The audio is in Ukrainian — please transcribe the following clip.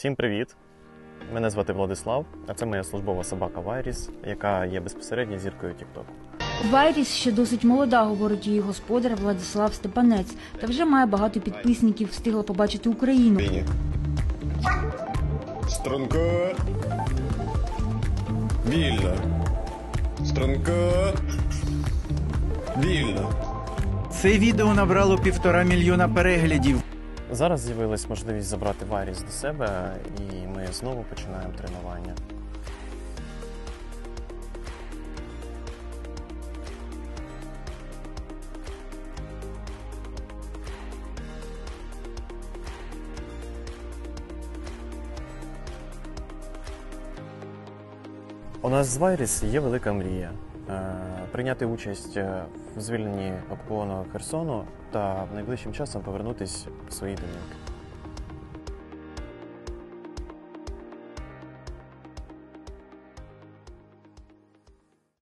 Всім привіт! Мене звати Владислав, а це моя службова собака Вайріс, яка є безпосередньо зіркою TikTok. Вайріс ще досить молода, говорить її господар Владислав Степанець, та вже має багато підписників, встигла побачити Україну. Струнко. Вільно. Струнко. Вільно. Це відео набрало півтора мільйона переглядів. Зараз з'явилась можливість забрати Вайріс до себе, і ми знову починаємо тренування. У нас з Вайріс є велика мрія е, прийняти участь е, в звільненні обкону Херсону та найближчим часом повернутися в свої домівки.